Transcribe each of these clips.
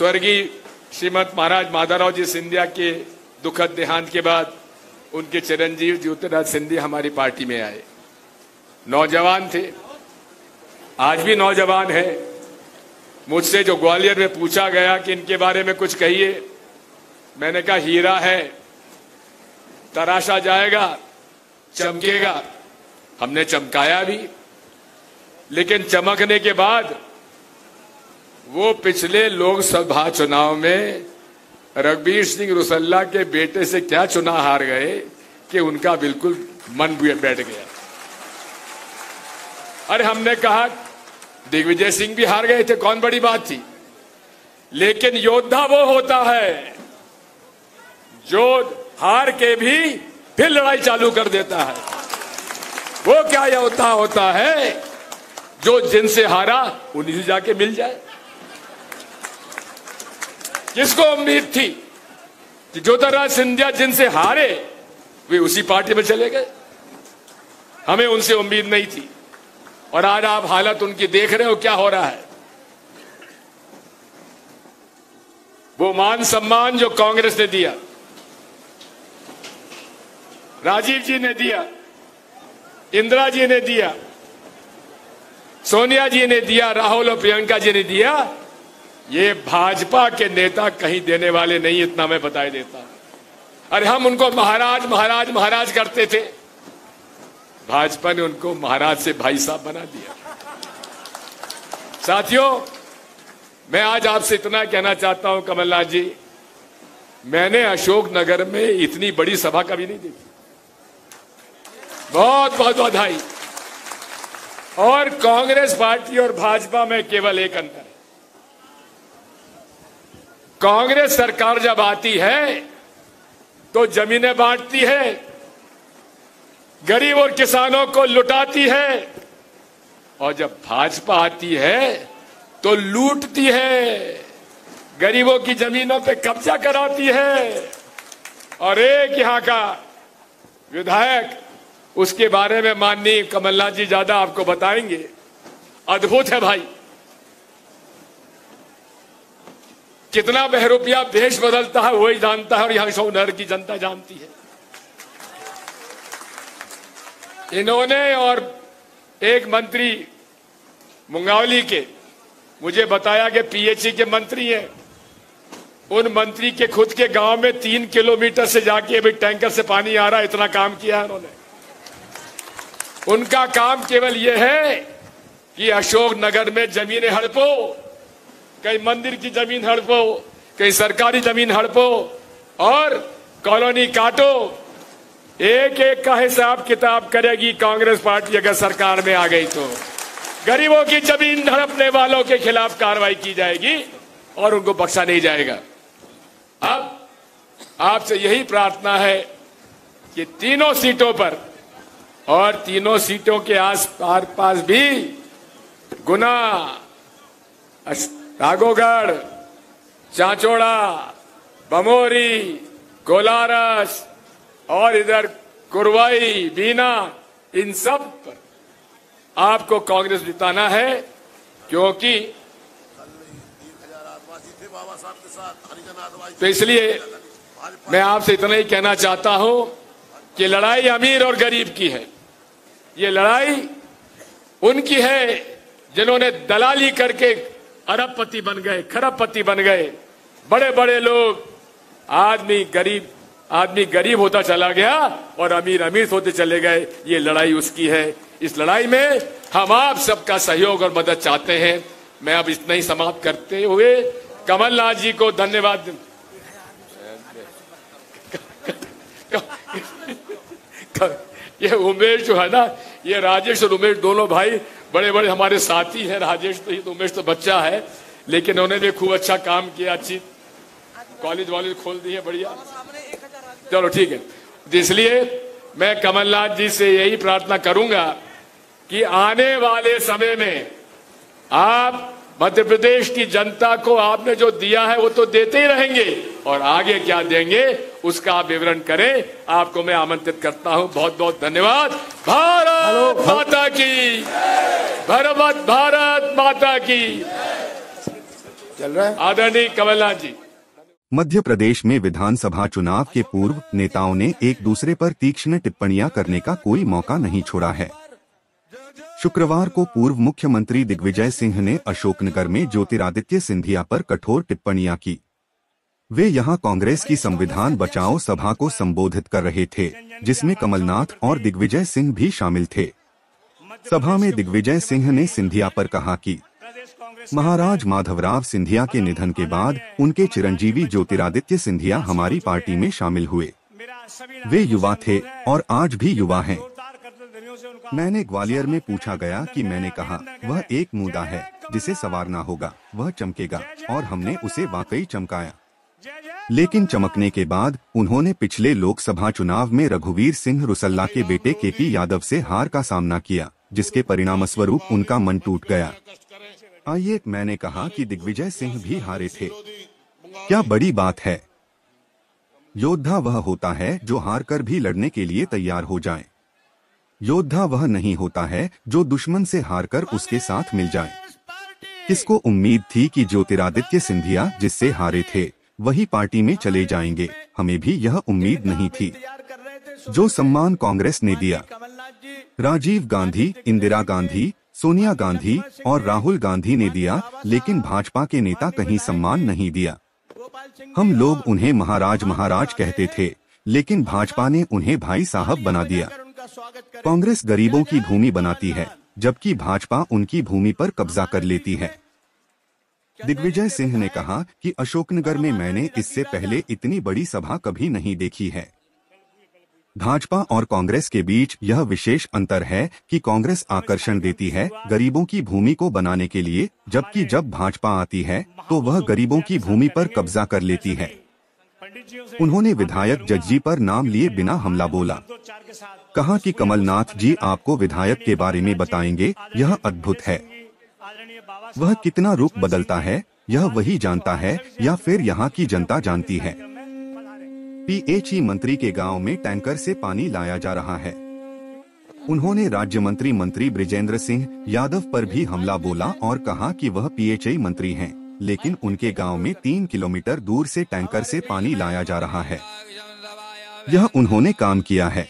स्वर्गीय श्रीमद महाराज माधवराव जी सिंधिया के दुखद देहांत के बाद उनके चिरंजीव ज्योतिराज सिंधिया हमारी पार्टी में आए। नौजवान थे। आज भी नौजवान है। मुझसे जो ग्वालियर में पूछा गया कि इनके बारे में कुछ कहिए, मैंने कहा, हीरा है। तराशा जाएगा, चमकेगा। हमने चमकाया भी। लेकिन चमकने के बाद वो पिछले लोकसभा चुनाव में रघबीर सिंह रुसल्ला के बेटे से क्या चुनाव हार गए कि उनका बिल्कुल मन बैठ गया? अरे हमने कहा, दिग्विजय सिंह भी हार गए थे, कौन बड़ी बात थी? लेकिन योद्धा वो होता है जो हार के भी फिर लड़ाई चालू कर देता है। वो क्या योद्धा होता है जो जिनसे हारा, उन्हीं से जाके मिल जाए? किसको उम्मीद थी कि ज्योतिराज सिंधिया जिनसे हारे, वे उसी पार्टी में चले गए। हमें उनसे उम्मीद नहीं थी। और आज आप हालत उनकी देख रहे हो, क्या हो रहा है? वो मान सम्मान जो कांग्रेस ने दिया, राजीव जी ने दिया, इंदिरा जी ने दिया, सोनिया जी ने दिया, राहुल और प्रियंका जी ने दिया ये भाजपा के नेता कहीं देने वाले नहीं, इतना मैं बताई देता अरे हम उनको महाराज महाराज महाराज करते थे। भाजपा ने उनको महाराज से भाई साहब बना दिया। साथियों, मैं आज आपसे इतना कहना चाहता हूँ, कमलनाथ जी, मैंने अशोक नगर में इतनी बड़ी सभा कभी नहीं देखी। बहुत बहुत बधाई। और कांग्रेस पार्टी और भाजपा में केवल एक अंतर कांग्रेस सरकार जब आती है तो जमीनें बांटती है, गरीब और किसानों को लुटाती है, और जब भाजपा आती है तो लूटती है, गरीबों की जमीनों पे कब्जा कराती है, और एक यहाँ का विधायक, उसके बारे में माननीय कमलनाथ जी ज़्यादा आपको बताएँगे। अद्भुत है भाई। कितना बहरूपिया देश बदलता है, वही जानता है और यहाँ सोनहर की जनता जानती है। इन्होंने और एक मंत्री मुंगावली के, मुझे बताया कि पीएचई के मंत्री हैं। उन मंत्री के खुद के गाँव में तीन किलोमीटर से जाके अभी टैंकर से पानी आ रहा है, इतना काम किया है उन्होंने। उनका काम केवल यह है कि अशोक नगर में जमीनें हड़पो कहीं मंदिर की ज़मीन हड़पो, कहीं सरकारी ज़मीन हड़पो, और कॉलोनी काटो। एक एक का हिसाब किताब करेगी कांग्रेस पार्टी अगर सरकार में आ गई तो। गरीबों की ज़मीन हड़पने वालों के खिलाफ कार्रवाई की जाएगी और उनको बख्शा नहीं जाएगा। अब आपसे यही प्रार्थना है कि तीनों सीटों पर और तीनों सीटों के आस पार पास भी गुना राघोगढ़, चांचोड़ा, बमोरी, कोलारस और इधर कुरवाई, बीना, इन सब पर आपको कांग्रेस जिताना है, क्योंकि तो इसलिए मैं आपसे इतना ही कहना चाहता हूँ कि लड़ाई अमीर और गरीब की है। ये लड़ाई उनकी है जिन्होंने दलाली करके अरबपति बन गए, खरबपति बन गए। बड़े बड़े लोग, आदमी गरीब आदमी गरीब होता चला गया और अमीर अमीर होते चले गए। ये लड़ाई उसकी है। इस लड़ाई में हम आप सबका सहयोग और मदद चाहते हैं। मैं अब इतना ही समाप्त करते हुए कमलनाथ जी को धन्यवाद ये उमेश जो है ना, ये राजेश और उमेश दोनों भाई बड़े बड़े हमारे साथी हैं, राजेश तो तो उमेश तो बच्चा है, लेकिन उन्होंने भी खूब अच्छा काम किया, अच्छी कॉलेज वॉलेज खोल दी है बढ़िया। चलो, ठीक है। तो इसलिए मैं कमलनाथ जी से यही प्रार्थना करूँगा कि आने वाले समय में आप मध्य प्रदेश की जनता को आपने जो दिया है, वो तो देते ही रहेंगे, और आगे क्या देंगे? उसका विवरण करें। आपको मैं आमंत्रित करता हूँ। बहुत बहुत धन्यवाद। भारत माता की। भरवत भारत माता की। चल रहा है? आदरणीय कमलनाथ जी। मध्य प्रदेश में विधानसभा चुनाव के पूर्व नेताओं ने एक दूसरे पर तीक्ष्ण टिप्पणियाँ करने का कोई मौका नहीं छोड़ा है। शुक्रवार को पूर्व मुख्यमंत्री दिग्विजय सिंह ने अशोकनगर में ज्योतिरादित्य सिंधिया पर कठोर टिप्पणियाँ की। वे यहाँ कांग्रेस की संविधान बचाओ सभा को संबोधित कर रहे थे, जिसमें कमलनाथ और दिग्विजय सिंह भी शामिल थे। सभा में दिग्विजय सिंह ने सिंधिया पर कहा कि महाराज माधवराव सिंधिया के निधन के बाद उनके चिरंजीवी ज्योतिरादित्य सिंधिया हमारी पार्टी में शामिल हुए। वे युवा थे और आज भी युवा हैं। मैंने ग्वालियर में पूछा गया कि मैंने कहा, वह एक मुद्दा है, जिसे संवारना होगा, वह चमकेगा, और हमने उसे वाकई चमकाया। लेकिन चमकने के बाद, उन्होंने पिछले लोकसभा चुनाव में रघुवीर सिंह रुसल्ला के बेटे के पी यादव से हार का सामना किया, जिसके परिणामस्वरूप उनका मन टूट गया। आइए, मैंने कहा कि दिग्विजय सिंह भी हारे थे। क्या बड़ी बात है। योद्धा वह होता है जो हार कर भी लड़ने के लिए तैयार हो जाए। योद्धा वह नहीं होता है जो दुश्मन से हार कर उसके साथ मिल जाए। किसको उम्मीद थी कि ज्योतिरादित्य सिंधिया जिससे हारे थे? वही पार्टी में चले जाएँगे। हमें भी यह उम्मीद नहीं थी। जो सम्मान कांग्रेस ने दिया। राजीव गांधी, इंदिरा गांधी, सोनिया गांधी और राहुल गांधी ने दिया, लेकिन भाजपा के नेता कहीं सम्मान नहीं दिया। हम लोग उन्हें महाराज महाराज कहते थे, लेकिन भाजपा ने उन्हें भाई साहब बना दिया। कांग्रेस गरीबों की भूमि बनाती है, जबकि भाजपा उनकी भूमि पर कब्जा कर लेती है। दिग्विजय सिंह ने कहा कि अशोकनगर में मैंने इससे पहले इतनी बड़ी सभा कभी नहीं देखी है। भाजपा और कांग्रेस के बीच यह विशेष अंतर है कि कांग्रेस आकर्षण देती है गरीबों की भूमि को बनाने के लिए, जबकि जब भाजपा आती है तो वह गरीबों की भूमि पर कब्जा कर लेती है। उन्होंने विधायक जज्जी पर नाम लिए बिना हमला बोला। कहा कि कमलनाथ जी आपको विधायक के बारे में बताएँगे, यह अद्भुत है। वह कितना रुख बदलता है यह वही जानता है या फिर यहाँ की जनता जानती है। पीएचई मंत्री के गाँव में टैंकर से पानी लाया जा रहा है। उन्होंने राज्य मंत्री मंत्री ब्रिजेंद्र सिंह यादव पर भी हमला बोला और कहा कि वह पीएचई मंत्री हैं, लेकिन उनके गाँव में तीन किलोमीटर दूर से टैंकर से पानी लाया जा रहा है। यह उन्होंने काम किया है।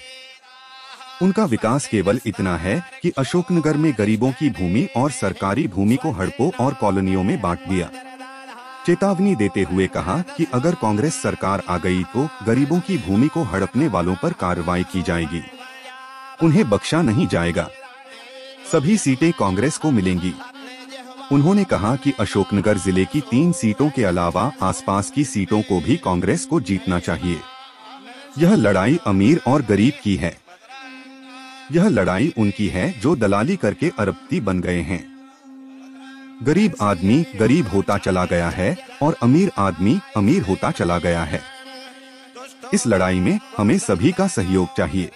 उनका विकास केवल इतना है कि अशोकनगर में गरीबों की भूमि और सरकारी भूमि को हड़पों और कॉलोनियों में बांट दिया। चेतावनी देते हुए कहा कि अगर कांग्रेस सरकार आ गई तो गरीबों की भूमि को हड़पने वालों पर कार्रवाई की जाएगी। उन्हें बख्शा नहीं जाएगा। सभी सीटें कांग्रेस को मिलेंगी। उन्होंने कहा कि अशोकनगर ज़िले की तीन सीटों के अलावा आसपास की सीटों को भी कांग्रेस को जीतना चाहिए। यह लड़ाई अमीर और गरीब की है। यह लड़ाई उनकी है जो दलाली करके अरबती बन गए हैं। गरीब आदमी गरीब होता चला गया है और अमीर आदमी अमीर होता चला गया है। इस लड़ाई में हमें सभी का सहयोग चाहिए।